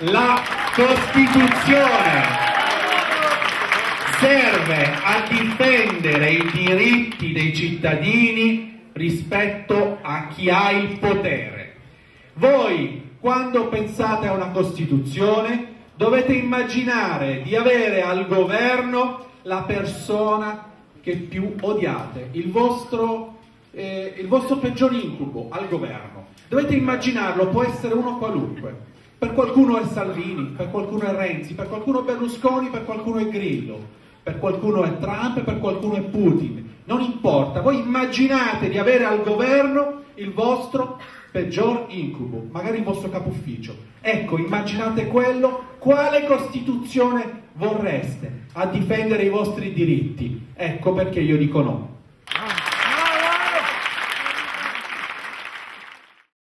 La Costituzione serve a difendere i diritti dei cittadini rispetto a chi ha il potere. Voi, quando pensate a una Costituzione, dovete immaginare di avere al governo la persona che più odiate, il vostro, eh, il vostro peggior incubo al governo. Dovete immaginarlo, può essere uno qualunque. Per qualcuno è Salvini, per qualcuno è Renzi, per qualcuno è Berlusconi, per qualcuno è Grillo, per qualcuno è Trump, per qualcuno è Putin. Non importa, voi immaginate di avere al governo il vostro peggior incubo, magari il vostro capo ufficio. Ecco, immaginate quello, quale Costituzione vorreste a difendere i vostri diritti? Ecco perché io dico no.